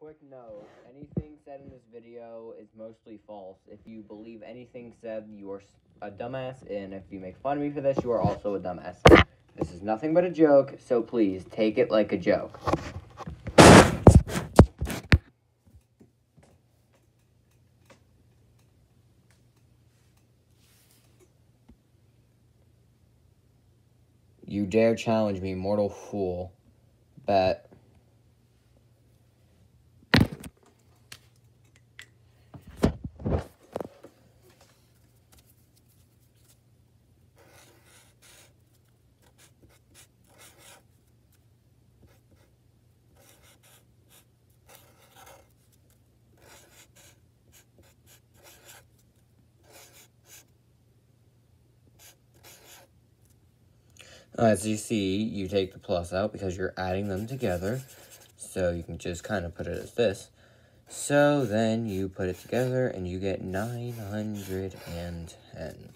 Quick note, anything said in this video is mostly false. If you believe anything said, you are a dumbass, and if you make fun of me for this, you are also a dumbass. This is nothing but a joke, so please take it like a joke. You dare challenge me, mortal fool. Bet. As you see, you take the plus out because you're adding them together. So you can just kind of put it as this. So then you put it together and you get 910.